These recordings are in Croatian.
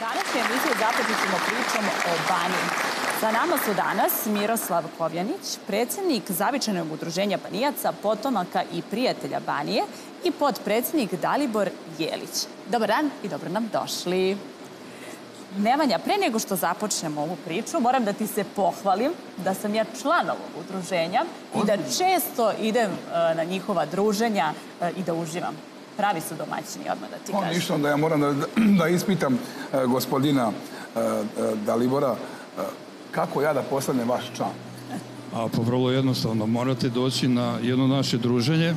Današnju emisiju započet ćemo pričom o Baniji. Za nama su danas Miroslav Kovjanić, predsjednik Zavičajnog udruženja Banijaca, potomaka i prijatelja Banije i podpredsjednik Dalibor Jelić. Dobar dan i dobro nam došli. Nemanja, pre nego što započnemo ovu priču, moram da ti se pohvalim da sam ja član ovog udruženja i da često idem e, na njihova druženja e, i da uživam. Pravi su domaćini, odmah da ti Pa kažem. ništa, onda ja moram da, da ispitam e, gospodina e, e, Dalibora kako ja da postanem vaš član. A pa vrlo jednostavno, morate doći na jedno naše druženje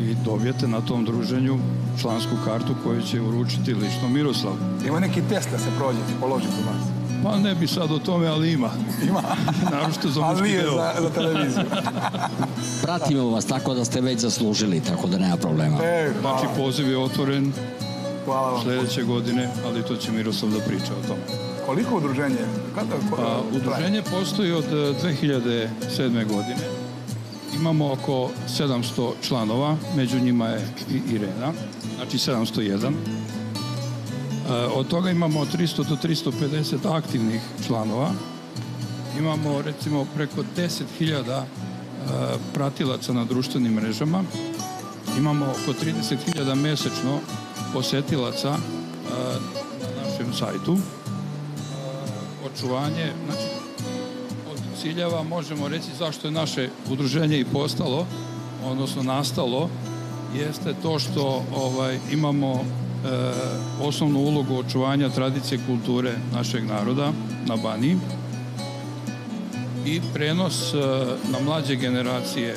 i dobijete na tom druženju člansku kartu koju će uručiti lično Miroslav. Ima neki test da se prođe, položi kod vas. Pa ne bi sad o tome, ali ima. Ima, Naročito za ali muški nije za, za televiziju. Pratimo vas tako da ste već zaslužili, tako da nema problema. E, hvala, Znači, poziv je otvoren hvala vam. sljedeće godine, ali to će Miroslav da priča o tome. Koliko udruženje? Kada, ko, Pa, traje? udruženje postoji od e, 2007. godine. Imamo oko 700 članova, među njima je i Irena, znači 701. E, Od toga imamo od 300 do 350 aktivnih članova. Imamo recimo preko 10.000 e, pratilaca na društvenim mrežama. Imamo oko 30.000 mesečno posetilaca e, na našem sajtu očuvanje, znači od ciljeva možemo reći zašto je naše udruženje i postalo, odnosno nastalo, jeste to što ovaj, imamo osnovnu ulogu očuvanja tradicije kulture našeg naroda na Baniji i prenos e, na mlađe generacije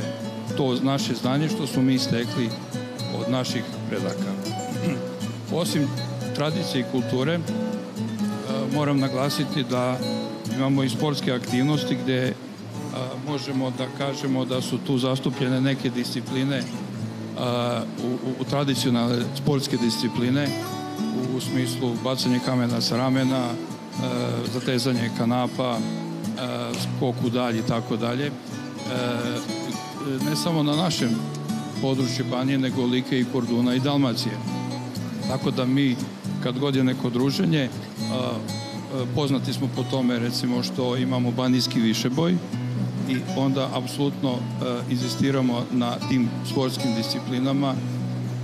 to naše znanje što smo mi stekli od naših predaka. Osim tradicije i kulture, E, moram naglasiti da imamo i sportske aktivnosti gdje možemo da kažemo da su tu zastupljene neke discipline u, tradicionalne sportske discipline u smislu bacanje kamena sa ramena, e, zatezanje kanapa, e, skok u dalj i tako dalje. E, Ne samo na našem području Banije, nego Like i Korduna i Dalmacije. Tako da mi, kad god je neko druženje, poznati smo po tome recimo što imamo banijski višeboj i onda apsolutno a, inzistiramo na tim sportskim disciplinama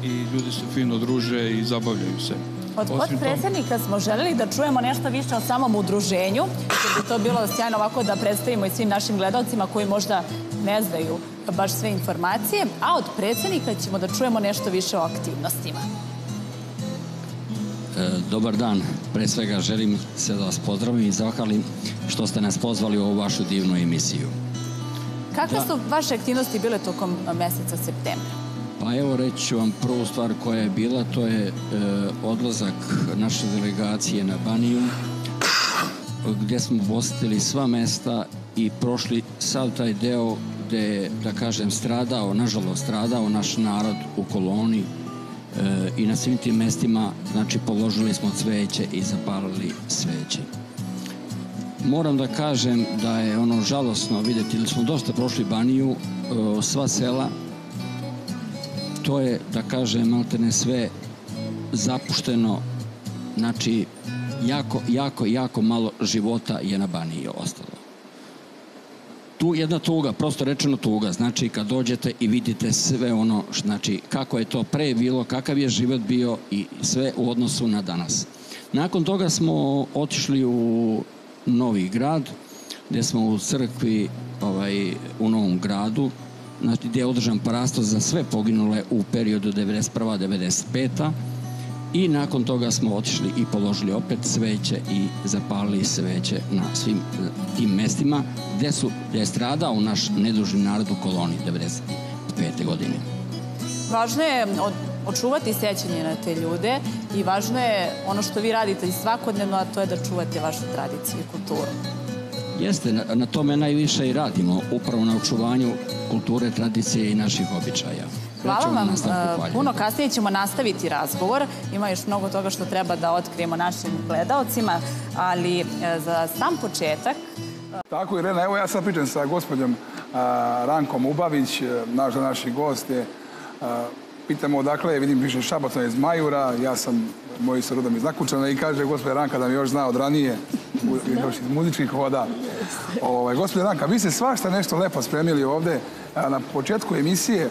i ljudi se fino druže i zabavljaju se. Od podpredsjednika smo želeli da čujemo nešto više o samom udruženju. Jer bi to bilo sjajno ovako da predstavimo i svim našim gledalcima koji možda ne znaju baš sve informacije. A od predsjednika ćemo da čujemo nešto više o aktivnostima. E, dobar dan. Pre svega želim se da vas pozdravim i zahvalim što ste nas pozvali u ovu vašu divnu emisiju. Kakve Da. su vaše aktivnosti bile tokom meseca septembra? Pa evo reći ću vam prvu stvar koja je bila, to je e, odlazak naše delegacije na Baniju, gdje smo posjetili sva mesta i prošli sav taj deo gdje je, da kažem, stradao, nažalost stradao naš narod u koloni e, i na svim tim mestima, znači, položili smo cveće i zapalili sveće. Moram da kažem da je ono žalosno vidjeti, ili smo dosta prošli Baniju, e, sva sela, to je, da kažem, maltene sve zapušteno, znači, jako, jako, jako malo života je na Baniji ostalo. Tu jedna tuga, prosto rečeno tuga, znači kad dođete i vidite sve ono, znači kako je to pre bilo, kakav je život bio i sve u odnosu na danas. Nakon toga smo otišli u Novi grad, gdje smo u crkvi ovaj, u Novom gradu, znači gdje je održan parasto za sve poginule u periodu 91-95. I nakon toga smo otišli i položili opet sveće i zapalili sveće na svim e, tim mestima gdje, su, gdje je stradao naš nedužni narod u koloni 95. godine. Važno je očuvati sećanje na te ljude i važno je ono što vi radite i svakodnevno, a to je da čuvate vašu tradiciju i kulturu. Jeste, na, na tome najviše i radimo, upravo na očuvanju kulture, tradicije i naših običaja. Hvala vam. e, hvaljenja. Puno kasnije ćemo nastaviti razgovor. Ima još mnogo toga što treba da otkrijemo našim gledaocima, ali e, za sam početak Tako Irena, evo ja sad pričam sa gospođom a, Rankom Ubavić, naš današnji gost je. Pitamo odakle vidim piše Šabaca iz Majura, ja sam moji su rodom iz Nakučana i kaže gospođa Ranka da mi još zna od ranije, još iz muzičkih voda. Ovaj, gospođa Ranka, vi ste svašta nešto lepo spremili ovde. A, Na početku emisije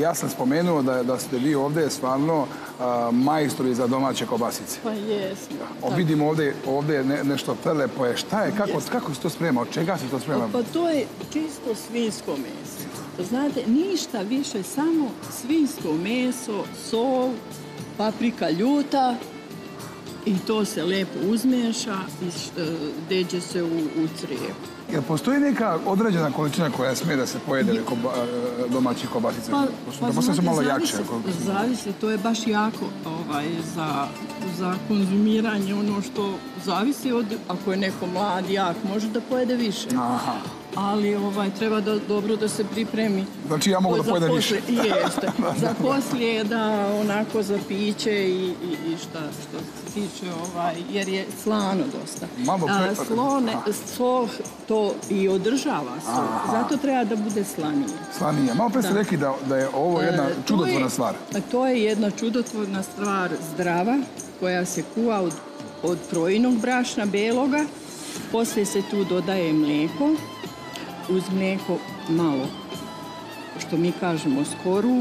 ja sam spomenuo da, da ste vi ovde stvarno majstori za domaće kobasice. Pa jesmo. O, vidimo ovde, ovde je ne, nešto prelepo je. Šta je, kako, kako se to sprema, od čega se to sprema? Pa to je čisto svinsko meso. Znate, ništa više, samo svinsko meso, sol, paprika ljuta i to se lepo uzmeša i e, deđe se u, u crijevu. Jel postoji neka određena količina koja smije da se pojede koba, e, domaćih kobasica? Pa, da postane su malo jače. zavisi, to je baš jako ovaj, za, za konzumiranje ono što zavisi od, ako je neko mlad, jak, može da pojede više. Aha. Ali ovaj, treba da, dobro da se pripremi. Znači ja mogu da Za pojedem više. Jeste. za poslije da onako za piće i, i, i šta što se tiče ovaj, jer je slano dosta. Malo A, slone, sol to i održava. Aha. Zato treba da bude slanije. Slanije. Malo pre ste rekli da, da je ovo jedna E, čudotvorna je- stvar. To je jedna čudotvorna stvar zdrava koja se kuva od, od projinog brašna beloga. Poslije se tu dodaje mlijeko. Uz mlijeko malo, što mi kažemo skoru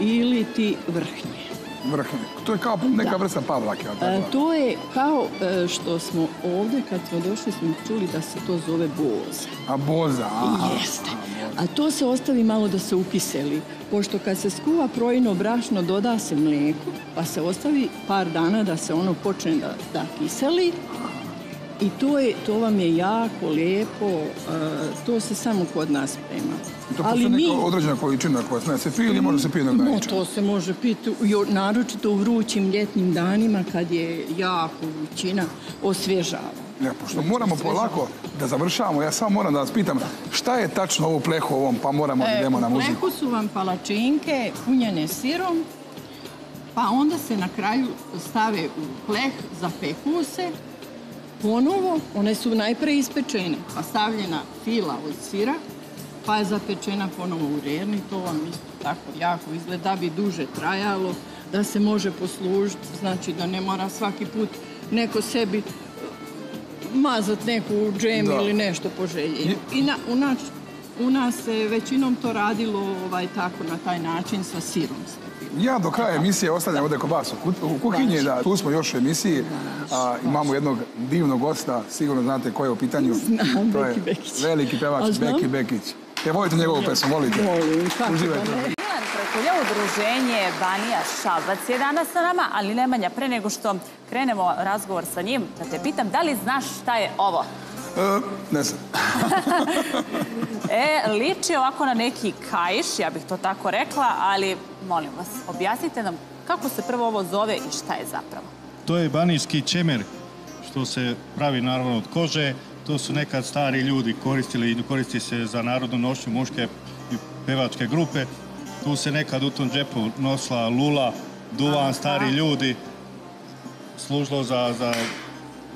ili ti vrhnje. Vrhnje. To je kao neka vrsta pavlake. E, to je kao e, što smo ovdje kad smo došli smo čuli da se to zove boza. A boza, aha. Jeste. A to se ostavi malo da se ukiseli. Pošto kad se skuva projino brašno, doda se mlijeko, pa se ostavi par dana da se ono počne da, da kiseli. I to, je, to vam je jako lijepo, e, to se samo kod nas sprema. To postoji neka određena količina koja se pije ili može se pije na No, to se može piti, naročito u vrućim ljetnim danima kad je jako vrućina, osvježava. Ne, pošto moramo polako da završavamo, ja samo moram da vas pitam šta je tačno ovo pleho ovom, pa moramo da idemo na u muziku. plehu su vam palačinke punjene sirom, pa onda se na kraju stave u pleh, zapeku se, ponovo, one su najpre ispečene, pa stavljena fila od sira, pa je zapečena ponovo u rerni, to vam isto tako jako izgleda, da bi duže trajalo, da se može poslužiti, znači da ne mora svaki put neko sebi eh, mazat neku džem Da. ili nešto po želji. I na, u, naš, u nas se većinom to radilo ovaj, tako na taj način sa sirom. Ja do kraja emisije ostavljam ovdje kod vas u kuhinji, da, tu smo još u emisiji, a, imamo jednog divnog gosta, sigurno znate ko je u pitanju. Znam, to je Beki Bekić. veliki pevač? Beki Bekić. E, volite njegovu pesmu, volite? Volim, kako ne. Milan udruženje Banija Šabac je danas sa nama, ali Nemanja, pre nego što krenemo razgovor sa njim, da te pitam, da li znaš šta je ovo? E, ne znam. E, liči ovako na neki kaiš, ja bih to tako rekla, ali molim vas, objasnite nam kako se prvo ovo zove i šta je zapravo. To je banijski čemer što se pravi naravno od kože. To su nekad stari ljudi koristili i koristi se za narodnu nošnju muške i pevačke grupe. Tu se nekad u tom džepu nosila lula, duvan, stari ljudi. Služilo za, za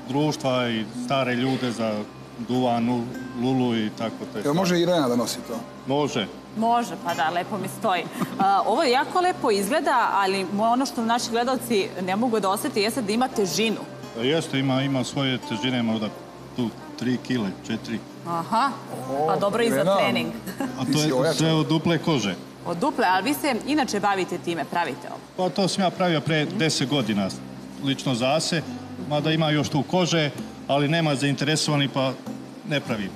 društva i stare ljude za duvan, lu- lulu i tako te Jel stvari. može Irena da nosi to? Može. Može, pa da, lepo mi stoji. A, ovo je jako lepo izgleda, ali ono što naši gledalci ne mogu da osjeti jeste da ima težinu. A Jeste, ima, ima svoje težine, možda tu 3 kile, 4. Aha, pa dobro i za trening. A to je sve od duple kože. Od duple, ali vi se inače bavite time, pravite ovo. Pa to sam ja pravio pre 10 godina, lično za se, mada ima još tu kože, ali nema zainteresovani pa ne pravim.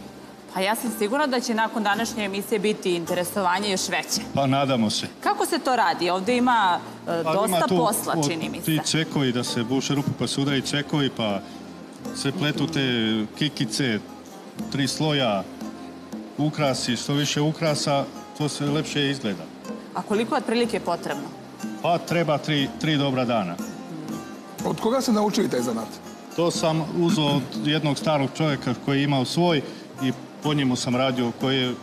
Pa ja sam sigurna da će nakon današnje emisije biti interesovanje još veće. Pa nadamo se. Kako se to radi? Ovdje ima e, Pa dosta ima tu posla, od- čini mi Ti se. cvekovi da se buše rupu pa se udaraju cvekovi pa se pletu te kikice, tri sloja, ukrasi, što više ukrasa, to se lepše izgleda. A koliko je otprilike potrebno? Pa treba tri, tri dobra dana. Od koga ste naučili taj zanat? To sam uzeo od jednog starog čovjeka koji je imao svoj i po njemu sam radio, koji je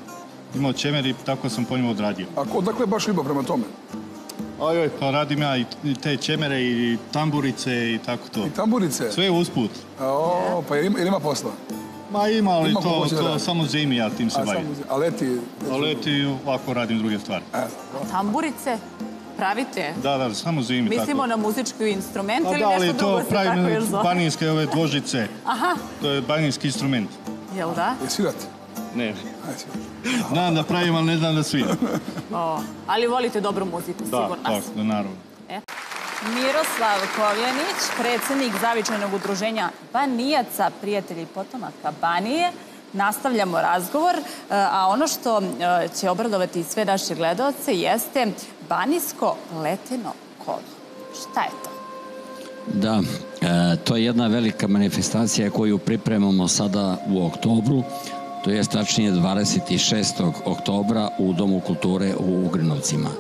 imao čemer i tako sam po njemu odradio. A odakle baš ljubav prema tome? Ajoj, pa radim ja i te čemere i tamburice i tako to. I tamburice? Sve usput. O, pa jel ima, posla? Ma ima, ali Ima to, to samo zimi ja tim se A, bavim. samo, a leti... A leti ovako radim druge stvari. E, Tamburice? Pravite? Da, da, samo zimi Mislimo tako. na muzički instrument Pa ili nešto drugo to se tako još zove? banijske ove dvožice. Aha, To je banijski instrument. jel da? Svirate? Ne. Znam da pravim, ali ne znam da sviram. O, ali volite dobru muziku, Da, sigurno. tako, da, naravno. Miroslav Kovljanić, predsjednik Zavičajnog udruženja Banijaca, prijatelji potomaka Banije. Nastavljamo razgovor, e, a ono što e, će obradovati sve naše gledalce jeste banijsko leteno kolo. Šta je to? Da, e, to je jedna velika manifestacija koju pripremamo sada u oktobru, to je tačnije 26. oktobra u Domu kulture u Ugrinovcima,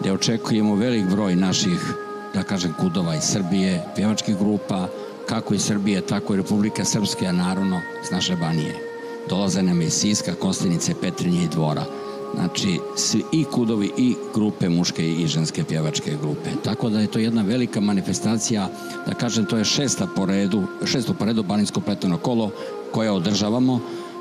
gdje očekujemo velik broj naših, da kažem, kudova iz Srbije, pjevačkih grupa, kako iz Srbije, tako i Republike Srpske, a naravno iz naše banije. Dolaze nam iz Siska, Kostenice, Petrinje i Dvora. Znači, svi i kudovi i grupe muške i ženske pjevačke grupe. Tako da je to jedna velika manifestacija, da kažem, to je šesta po redu, šesto po redu Baninsko pleteno kolo koje održavamo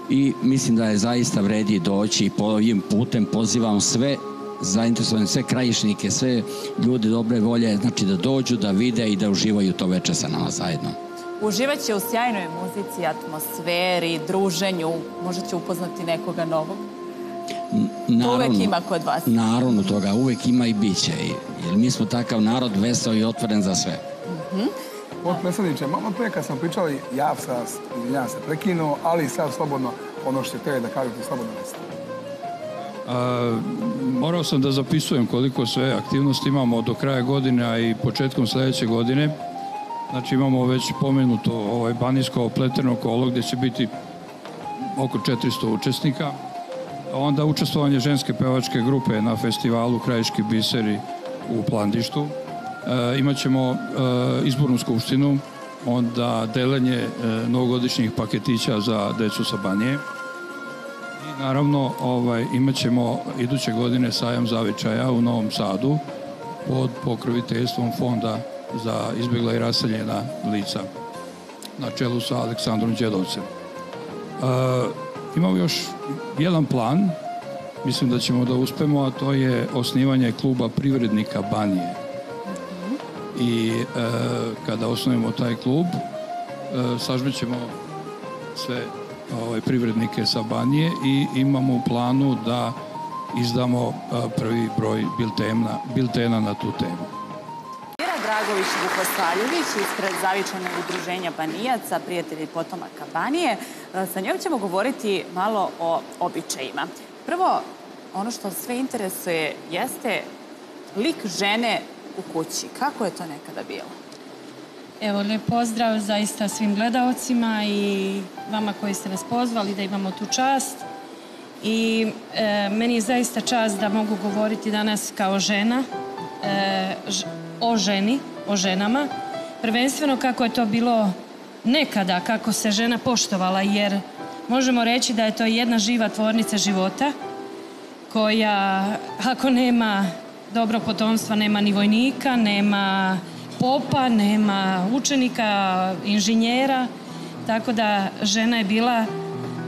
i mislim da je zaista vredi doći i po ovim putem pozivam sve zainteresovane, sve krajišnike, sve ljude dobre volje, znači da dođu, da vide i da uživaju to veče sa nama zajedno. Uživat će u sjajnoj muzici, atmosferi, druženju. Možda će upoznati nekoga novog. To uvek ima kod vas. Naravno toga, uvek ima i bit će. Jer mi smo takav narod veseo i otvoren za sve. Potpredsjedniče, malo prije kad smo pričali, ja sam, izvinjavam se, prekinuo, ali sad slobodno, ono što ćete da kažete, slobodno recite. A, morao sam da zapisujem koliko sve aktivnosti imamo do kraja godine, i početkom sljedeće godine. Znači imamo već pomenuto ovaj banijsko pleteno kolo gdje će biti oko 400 učesnika. Onda učestvovanje ženske pevačke grupe na festivalu Krajiški biseri u Plandištu. E, imat ćemo e, izbornu skupštinu, onda delenje e, novogodišnjih paketića za decu sa Banije. I naravno ovaj, imat ćemo iduće godine sajam zavičaja u Novom Sadu pod pokroviteljstvom Fonda za izbjegla i raseljena lica na čelu sa Aleksandrom Đedovcem. E, imamo još jedan plan, mislim da ćemo da uspemo, a to je osnivanje kluba privrednika Banije. I e, kada osnovimo taj klub, e, sažmećemo sve ovaj, privrednike sa Banije i imamo u planu da izdamo e, prvi broj biltena, biltena na tu temu. Dragović Vukosvaljević ispred Zavičanog udruženja Banijaca, prijatelji potomaka Banije. E, Sa njom ćemo govoriti malo o običajima. Prvo, ono što sve interesuje jeste lik žene u kući. Kako je to nekada bilo? Evo, lijep pozdrav zaista svim gledaocima i vama koji ste nas pozvali da imamo tu čast. I e, meni je zaista čast da mogu govoriti danas kao žena e, o ženi, o ženama. Prvenstveno kako je to bilo nekada, kako se žena poštovala, jer možemo reći da je to jedna živa tvornica života koja ako nema dobro potomstva nema ni vojnika, nema popa, nema učenika, inženjera, tako da žena je bila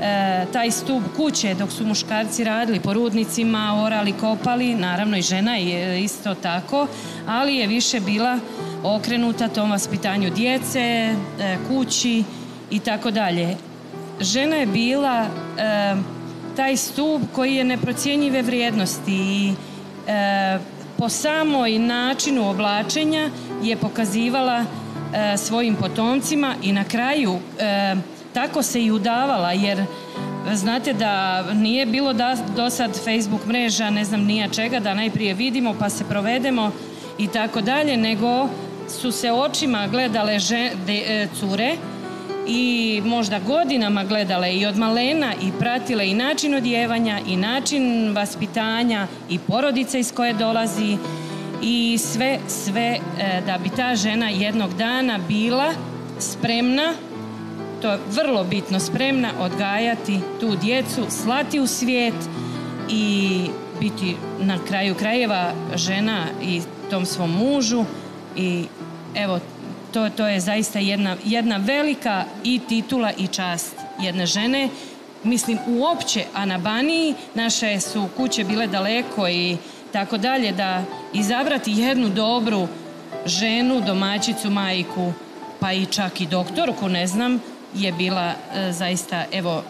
e, taj stup kuće dok su muškarci radili po rudnicima, orali, kopali, naravno i žena je isto tako, ali je više bila okrenuta tom vaspitanju djece, e, kući i tako dalje. Žena je bila e, taj stup koji je neprocjenjive vrijednosti i po samoj načinu oblačenja je pokazivala svojim potomcima i na kraju tako se i udavala jer znate da nije bilo da, do sad Facebook mreža, ne znam nija čega, da najprije vidimo pa se provedemo i tako dalje, nego su se očima gledale e, cure i možda godinama gledale i od malena i pratile i način odjevanja i način vaspitanja i porodice iz koje dolazi i sve, sve e, da bi ta žena jednog dana bila spremna to je vrlo bitno spremna odgajati tu djecu, slati u svijet i biti na kraju krajeva žena i tom svom mužu i evo to, to je zaista jedna, jedna velika i titula i čast jedne žene. Mislim uopće, a na Baniji naše su kuće bile daleko i tako dalje, da izabrati jednu dobru ženu, domaćicu, majku, pa i čak i doktorku, ne znam, je bila e, zaista, evo,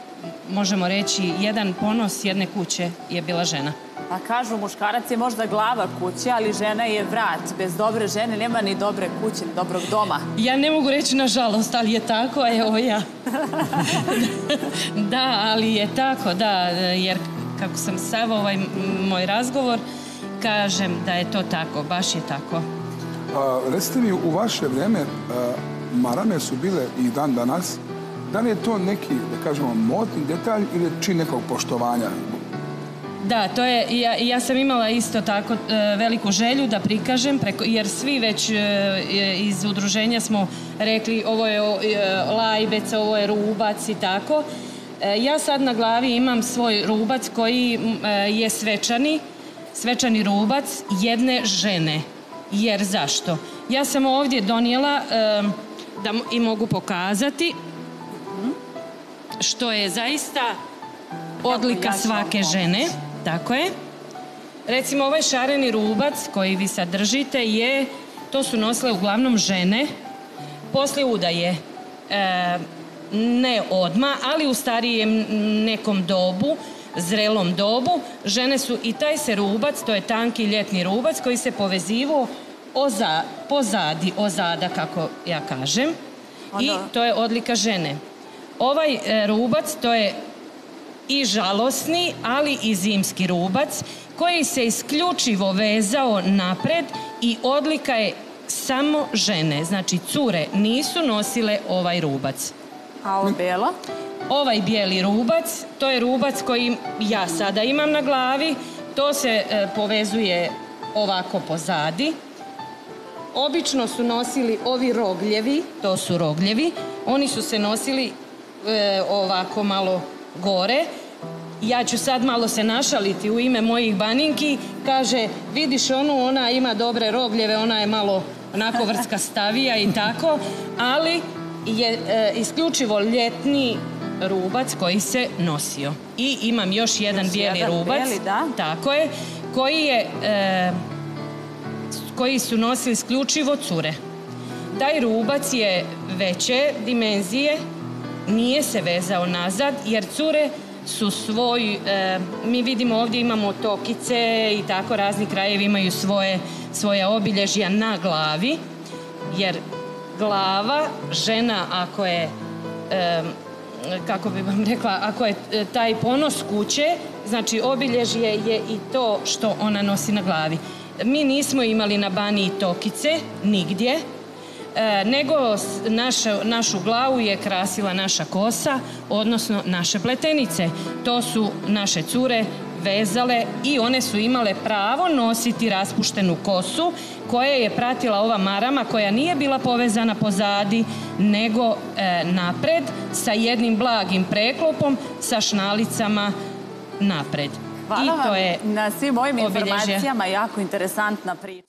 možemo reći, jedan ponos jedne kuće je bila žena. Pa kažu, muškarac je možda glava kuće, ali žena je vrat. Bez dobre žene nema ni dobre kuće, ni dobrog doma. Ja ne mogu reći nažalost, ali je tako, evo ja. da, ali je tako, da, jer kako sam sav ovaj moj razgovor, kažem da je to tako, baš je tako. A, recite mi, u vaše vrijeme a, marame su bile i dan danas. Da li je to neki, da kažemo, modni detalj ili čin nekog poštovanja? Da, to je, ja, ja sam imala isto tako e, veliku želju da prikažem, preko, jer svi već e, e, iz udruženja smo rekli ovo je e, lajbec, ovo je rubac i tako. E, ja sad na glavi imam svoj rubac koji e, je svečani, svečani rubac jedne žene. Jer zašto? Ja sam ovdje donijela, da i mogu pokazati, što je zaista odlika svake žene. Tako je. Recimo ovaj šareni rubac koji vi sad držite je, to su nosile uglavnom žene poslije udaje. E, ne odma, ali u starijem nekom dobu, zrelom dobu, žene su i taj se rubac, to je tanki ljetni rubac koji se povezivao oza, pozadi, ozada kako ja kažem. I Ono- to je odlika žene. Ovaj e, rubac, to je i žalosni, ali i zimski rubac koji se isključivo vezao napred i odlika je samo žene, znači cure nisu nosile ovaj rubac. A ovo belo? Ovaj bijeli rubac, to je rubac koji ja sada imam na glavi, to se e, povezuje ovako pozadi. Obično su nosili ovi rogljevi, to su rogljevi, oni su se nosili e, ovako malo gore. Ja ću sad malo se našaliti u ime mojih baninki, kaže vidiš onu, ona ima dobre rogljeve, ona je malo onako vrska stavija i tako, ali je e, isključivo ljetni rubac koji se nosio. I imam još jedan Još bijeli jedan rubac. bijeli, da. Tako je, koji je e, koji su nosili isključivo cure. Taj rubac je veće dimenzije, nije se vezao nazad, jer cure su svoj, e, mi vidimo ovdje imamo tokice i tako razni krajevi imaju svoje, svoja obilježja na glavi, jer glava, žena ako je e, kako bi vam rekla, ako je e, taj ponos kuće, znači obilježje je i to što ona nosi na glavi. Mi nismo imali na Baniji tokice, nigdje, nego s- naša, našu glavu je krasila naša kosa, odnosno naše pletenice. To su naše cure vezale i one su imale pravo nositi raspuštenu kosu koja je pratila ova marama koja nije bila povezana pozadi nego e, napred sa jednim blagim preklopom sa šnalicama napred. Hvala I to vam je na svim obilježje. informacijama, jako interesantna priča.